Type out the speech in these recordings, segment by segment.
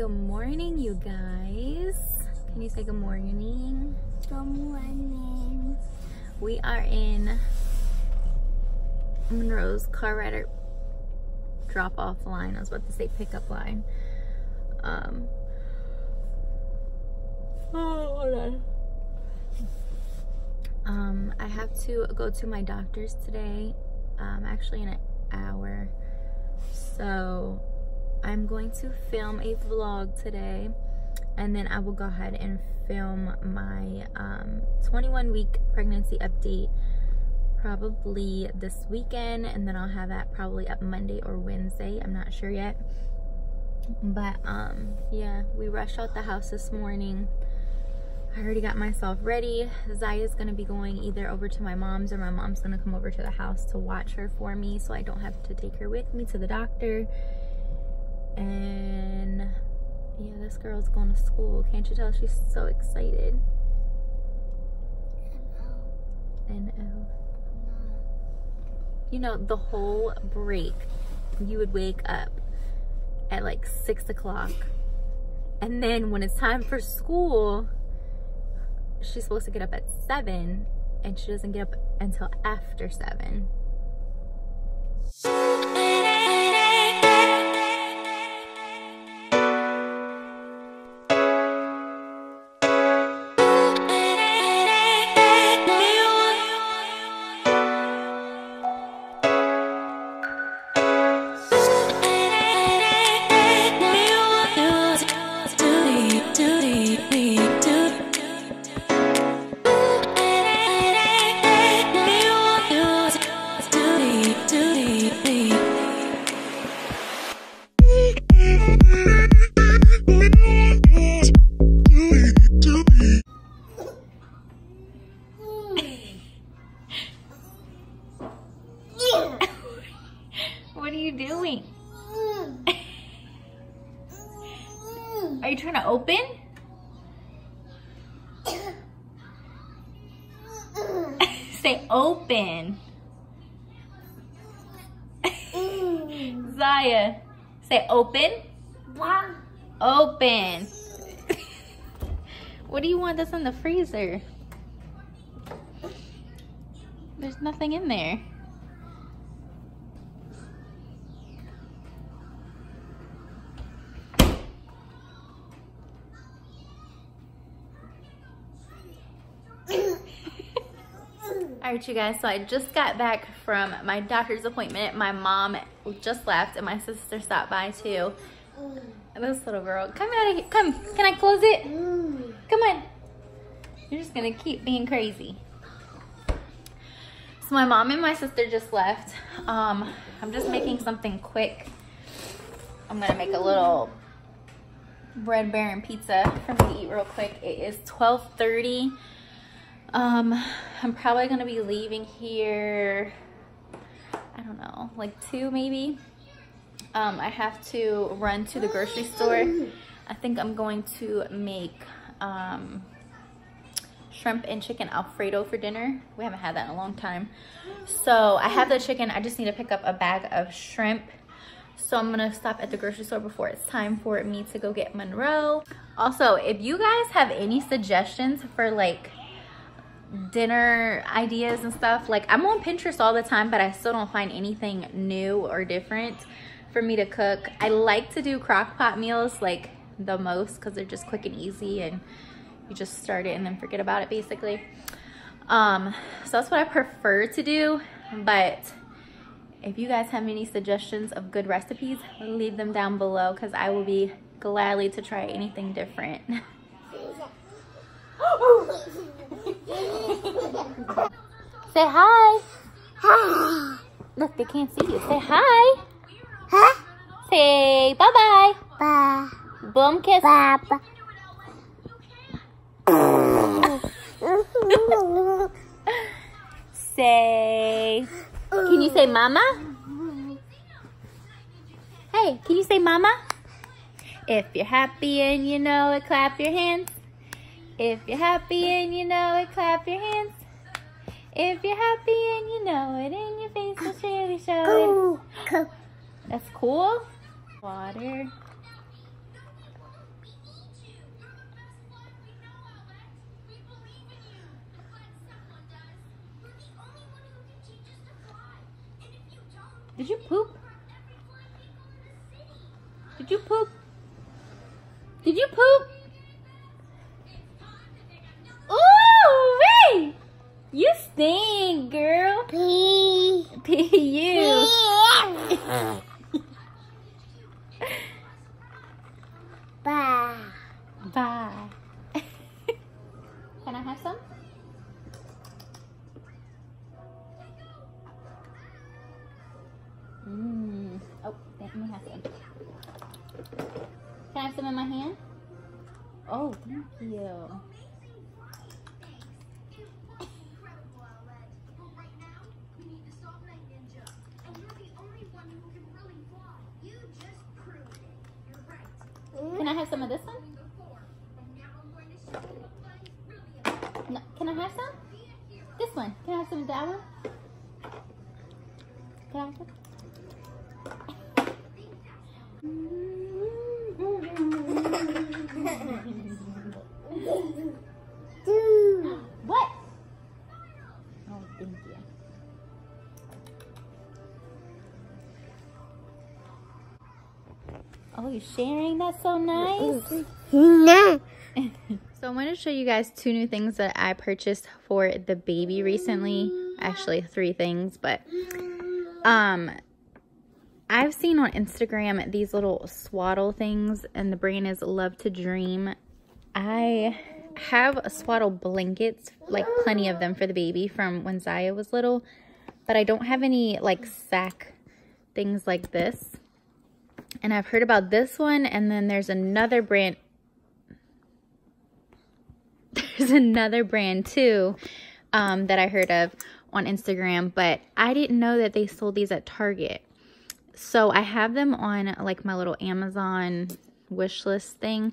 Good morning, you guys. Can you say good morning? Good morning. We are in Monroe's car rider drop off line. I was about to say pickup line. Um, oh, hold on. Um, I have to go to my doctor's today, um, actually in an hour. So I'm going to film a vlog today and then I will go ahead and film my um, 21 week pregnancy update probably this weekend and then I'll have that probably up Monday or Wednesday. I'm not sure yet. But um, yeah, we rushed out the house this morning. I already got myself ready. Zaya's gonna be going either over to my mom's or my mom's gonna come over to the house to watch her for me so I don't have to take her with me to the doctor and yeah this girl's going to school. Can't you tell? She's so excited. And oh you know the whole break you would wake up at like six o'clock. And then when it's time for school she's supposed to get up at seven and she doesn't get up until after seven What are you doing? Mm. Are you trying to open? Say open. Mm. Zaya, say open. Open. what do you want that's in the freezer? There's nothing in there. All right, you guys, so I just got back from my doctor's appointment. My mom just left and my sister stopped by too. This little girl, come out of here, come, can I close it? Come on. You're just gonna keep being crazy. So my mom and my sister just left. Um, I'm just making something quick. I'm gonna make a little Red Baron pizza for me to eat real quick. It is 1230. Um, I'm probably gonna be leaving here, I don't know, like two maybe. Um, I have to run to the grocery store. I think I'm going to make um, shrimp and chicken alfredo for dinner. We haven't had that in a long time. So I have the chicken, I just need to pick up a bag of shrimp. So I'm gonna stop at the grocery store before it's time for me to go get Monroe. Also, if you guys have any suggestions for like dinner ideas and stuff. Like i'm on pinterest all the time but i still don't find anything new or different for me to cook. I like to do crock pot meals like the most because they're just quick and easy and you just start it and then forget about it basically. Um so that's what i prefer to do but if you guys have any suggestions of good recipes leave them down below because i will be gladly to try anything different Say hi. Hi. Look, they can't see you. Say hi. Huh? Say bye-bye. Ba. Boom kiss. Bye. ba. Say, can you say mama? Hey, can you say mama? If you're happy and you know it, clap your hands. If you're happy and you know it, clap your hands. If you're happy and you know it, and your face will really showing. Cool. That's cool. Water. Did you poop? Did you poop? Can I have some in my hand? Oh, thank you. Oh, you're sharing? That's so nice. So I want to show you guys two new things that I purchased for the baby recently. Actually, three things, but um I've seen on Instagram these little swaddle things and the brand is Love to Dream. I have swaddle blankets, like plenty of them for the baby from when Zaya was little, but I don't have any like sack things like this. And I've heard about this one and then there's another brand there's another brand too um, that I heard of on Instagram, but I didn't know that they sold these at Target. So I have them on like my little Amazon wish list thing.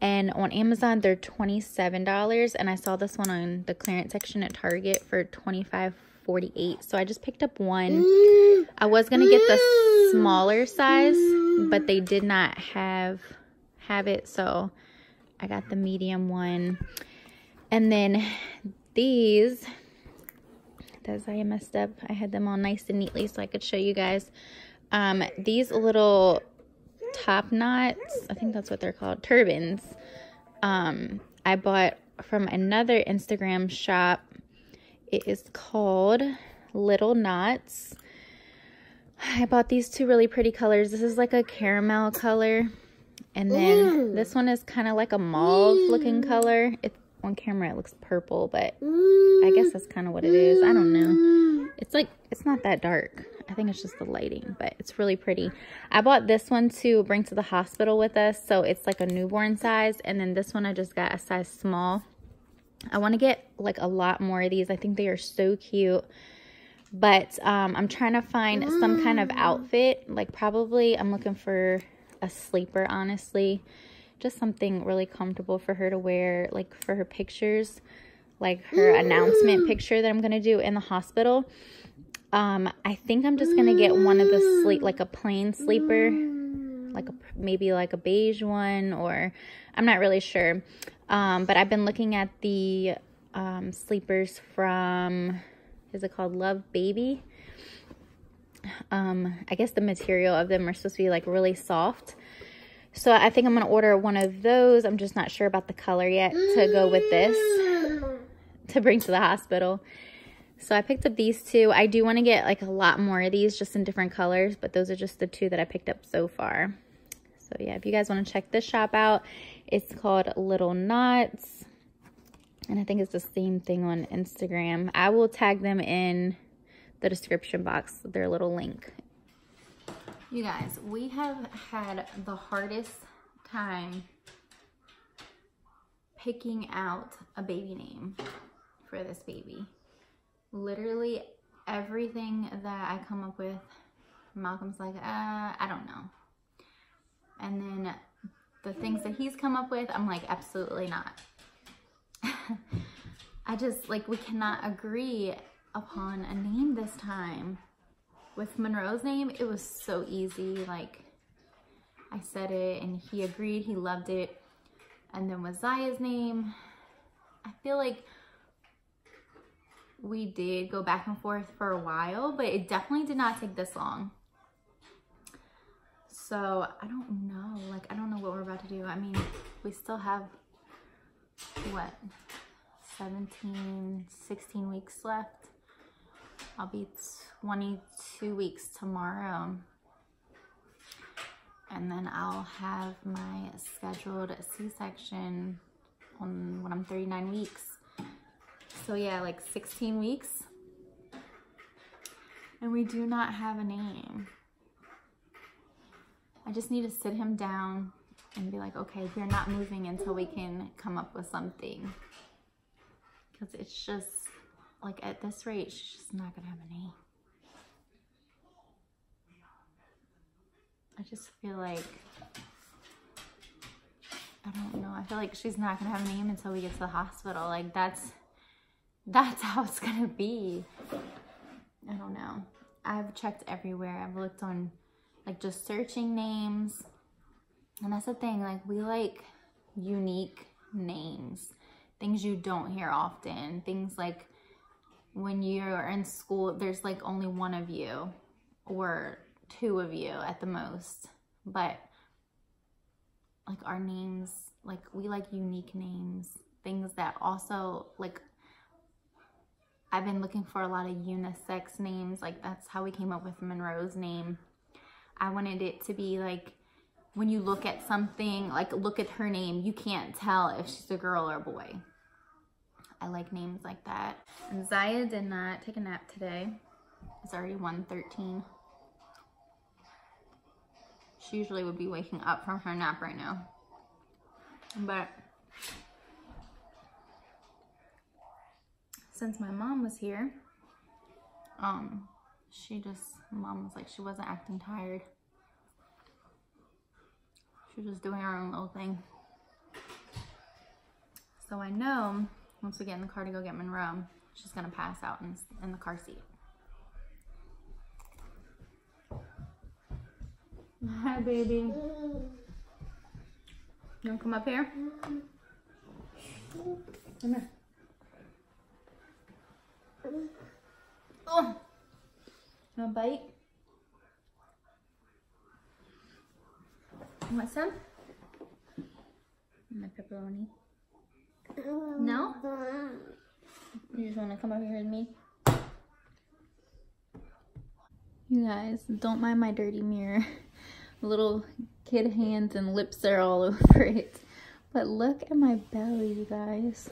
And on Amazon, they're $27. And I saw this one on the clearance section at Target for $25.48. So I just picked up one. I was going to get the smaller size, but they did not have have it. So I got the medium one. And then these, that's I messed up. I had them all nice and neatly so I could show you guys. Um, these little top knots, I think that's what they're called, turbans. Um, I bought from another Instagram shop. It is called Little Knots. I bought these two really pretty colors. This is like a caramel color. And then this one is kind of like a mauve looking color. It, on camera it looks purple, but I guess that's kind of what it is. I don't know. It's like, it's not that dark. I think it's just the lighting, but it's really pretty. I bought this one to bring to the hospital with us. So it's like a newborn size. And then this one I just got a size small. I want to get like a lot more of these. I think they are so cute. But um, I'm trying to find some kind of outfit. Like probably I'm looking for a sleeper, honestly. Just something really comfortable for her to wear, like for her pictures. Like her announcement picture that I'm going to do in the hospital. Um, I think I'm just going to get one of the sleep, like a plain sleeper. Like a, maybe like a beige one or I'm not really sure. Um, but I've been looking at the um, sleepers from, is it called Love Baby? Um, I guess the material of them are supposed to be like really soft. So I think I'm going to order one of those. I'm just not sure about the color yet to go with this to bring to the hospital. So I picked up these two. I do want to get like a lot more of these just in different colors, but those are just the two that I picked up so far. So yeah, if you guys want to check this shop out, it's called Little Knots. And I think it's the same thing on Instagram. I will tag them in the description box, their little link. You guys, we have had the hardest time picking out a baby name for this baby. Literally everything that I come up with, Malcolm's like, uh, I don't know. And then the things that he's come up with, I'm like, absolutely not. I just, like, we cannot agree upon a name this time. With Monroe's name, it was so easy. Like, I said it and he agreed, he loved it. And then with Zaya's name, I feel like we did go back and forth for a while, but it definitely did not take this long. So I don't know, like I don't know what we're about to do. I mean, we still have what 17, 16 weeks left. I'll be 22 weeks tomorrow. And then I'll have my scheduled C-section on when I'm 39 weeks. So yeah, like 16 weeks. And we do not have a name. I just need to sit him down and be like, okay, we're not moving until we can come up with something. Because it's just, like at this rate, she's just not gonna have a name. I just feel like, I don't know, I feel like she's not gonna have a name until we get to the hospital. Like that's, that's how it's gonna be. I don't know. I've checked everywhere. I've looked on like just searching names. And that's the thing, like we like unique names, things you don't hear often, things like when you're in school, there's like only one of you or two of you at the most. But like our names, like we like unique names, things that also like I've been looking for a lot of unisex names. Like that's how we came up with Monroe's name. I wanted it to be like when you look at something, like look at her name, you can't tell if she's a girl or a boy. I like names like that. And Zaya did not take a nap today. It's already 1.13. She usually would be waking up from her nap right now. But since my mom was here, um, she just, mom was like, she wasn't acting tired. She was just doing her own little thing. So I know once we get in the car to go get Monroe, she's gonna pass out in, in the car seat. Hi, baby. You wanna come up here? Come here. Oh. Want a bite? You want some? My pepperoni. No? You just want to come over here with me? You guys, don't mind my dirty mirror. Little kid hands and lips are all over it. But look at my belly, you guys.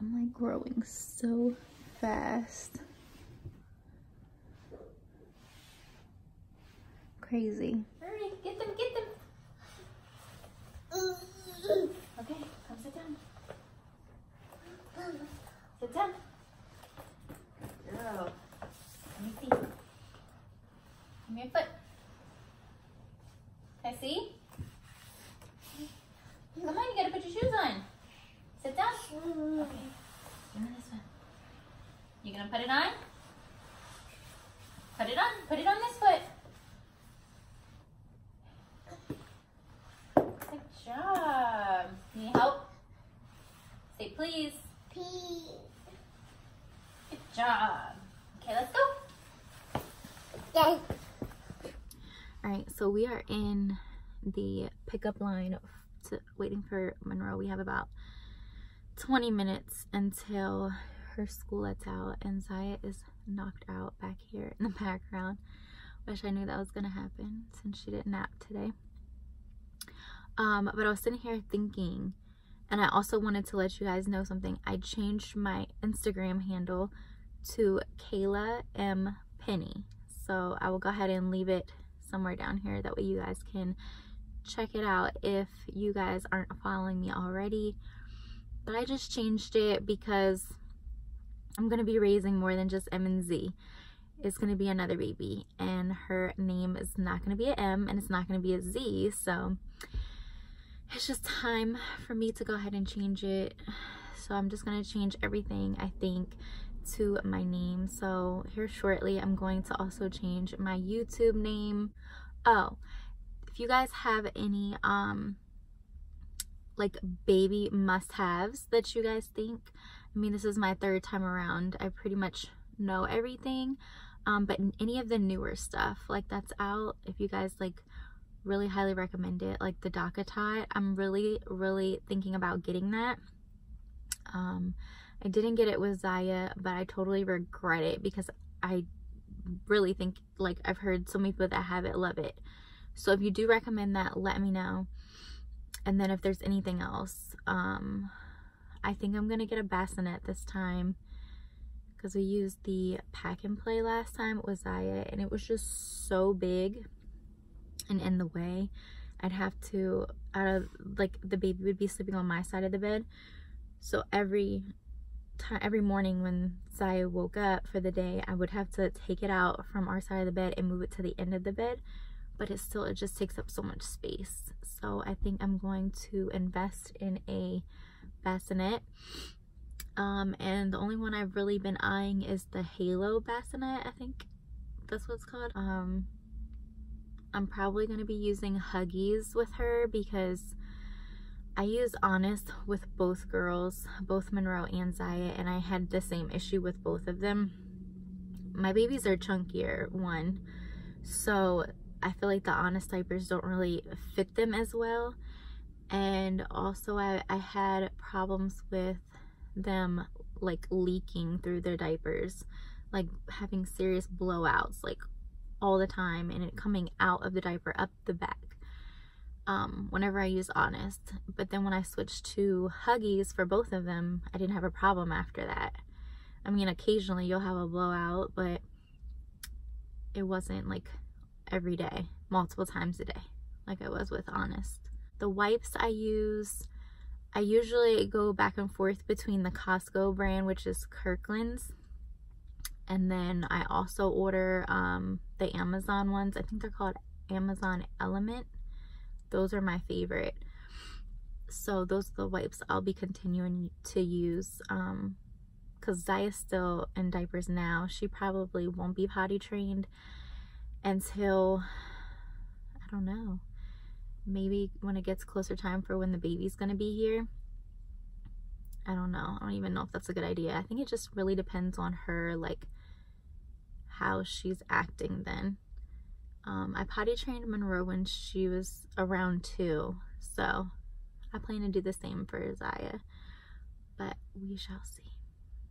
I'm like growing so fast. Crazy. Hurry, get them, get them. Okay, come sit down. Sit down. Girl. Let me see. Give me your foot. I see? Come on, you gotta put your shoes on. Sit down. Okay. Give me this one. You gonna put it on? Put it on. Put it on this foot. Good job. Need help? Say please. Pee. Good job. Okay, let's go. Yes. All right, so we are in the pickup line to, waiting for Monroe. We have about 20 minutes until her school lets out and Zaya is knocked out back here in the background. Wish I knew that was gonna happen since she didn't nap today. Um, but I was sitting here thinking, and I also wanted to let you guys know something. I changed my Instagram handle to Kayla M. Penny. So I will go ahead and leave it somewhere down here. That way you guys can check it out if you guys aren't following me already. But I just changed it because I'm going to be raising more than just M and Z. It's going to be another baby. And her name is not going to be an M and it's not going to be a Z. So it's just time for me to go ahead and change it. So I'm just going to change everything, I think, to my name. So here shortly, I'm going to also change my YouTube name. Oh, if you guys have any um like baby must-haves that you guys think. I mean, this is my third time around. I pretty much know everything. Um, but any of the newer stuff like that's out, if you guys like really highly recommend it, like the DockATot, I'm really, really thinking about getting that. Um, I didn't get it with Zaya, but I totally regret it because I really think like I've heard so many people that have it love it. So if you do recommend that, let me know. And then if there's anything else, um, I think I'm gonna get a bassinet this time because we used the pack and play last time with Zaya and it was just so big and in the way. I'd have to out of like the baby would be sleeping on my side of the bed. So every every morning when Zaya woke up for the day, I would have to take it out from our side of the bed and move it to the end of the bed. But it still, it just takes up so much space. So I think I'm going to invest in a bassinet. Um, and the only one I've really been eyeing is the Halo bassinet, I think that's what it's called. Um, I'm probably going to be using Huggies with her because I use Honest with both girls, both Monroe and Zaya, and I had the same issue with both of them. My babies are chunkier, one, so I feel like the Honest diapers don't really fit them as well. And also I, I had problems with them like leaking through their diapers, like having serious blowouts like all the time and it coming out of the diaper up the back um, whenever I use Honest. But then when I switched to Huggies for both of them, I didn't have a problem after that. I mean, occasionally you'll have a blowout, but it wasn't like every day, multiple times a day, like I was with Honest. The wipes I use, I usually go back and forth between the Costco brand, which is Kirkland's, and then I also order um, the Amazon ones. I think they're called Amazon Element those are my favorite. So those are the wipes I'll be continuing to use. Um, because Zaya's still in diapers now. She probably won't be potty trained until, I don't know, maybe when it gets closer time for when the baby's to be here. I don't know. I don't even know if that's a good idea. I think it just really depends on her, like, how she's acting then. Um, I potty trained Monroe when she was around two, so I plan to do the same for Zaya, but we shall see.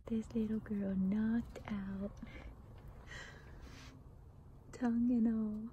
This little girl knocked out, tongue and all.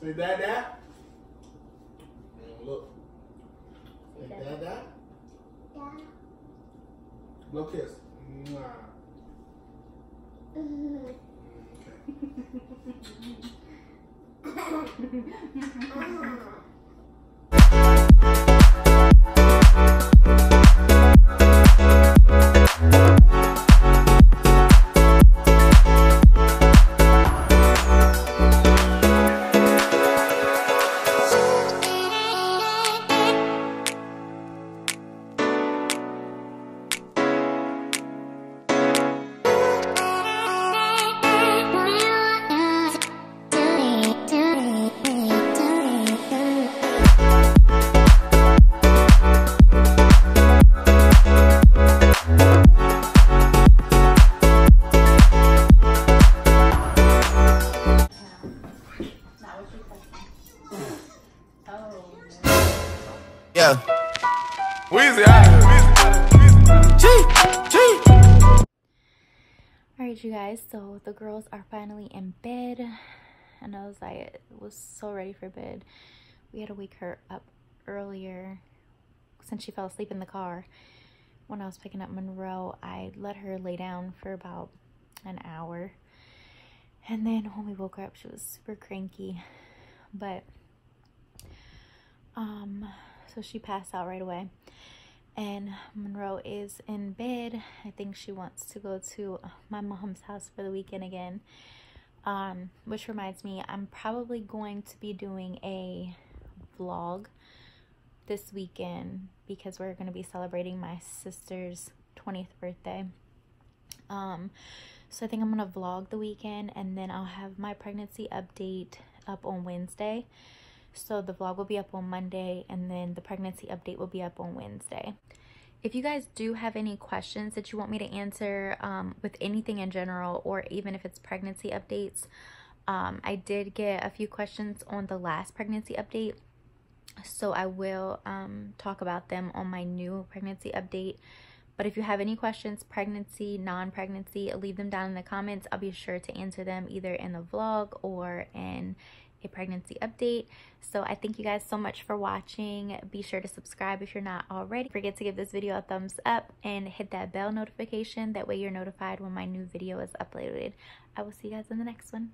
Say that that. Look. Say that that. Yeah. Blow kiss. Mwah. Mm. guys. So the girls are finally in bed, and I was like, was so ready for bed. We had to wake her up earlier since she fell asleep in the car. When I was picking up Monroe, I let her lay down for about an hour, and then when we woke her up, she was super cranky, but um, so she passed out right away and Monroe is in bed. I think she wants to go to my mom's house for the weekend again. Um, which reminds me, I'm probably going to be doing a vlog this weekend because we're going to be celebrating my sister's 20th birthday. Um, so I think I'm going to vlog the weekend and then I'll have my pregnancy update up on Wednesday. So the vlog will be up on Monday and then the pregnancy update will be up on Wednesday. If you guys do have any questions that you want me to answer um, with anything in general or even if it's pregnancy updates, um, I did get a few questions on the last pregnancy update. So I will um, talk about them on my new pregnancy update. But if you have any questions, pregnancy, non-pregnancy, leave them down in the comments. I'll be sure to answer them either in the vlog or in a pregnancy update. So I thank you guys so much for watching. Be sure to subscribe if you're not already. Forget to give this video a thumbs up and hit that bell notification. That way you're notified when my new video is uploaded. I will see you guys in the next one.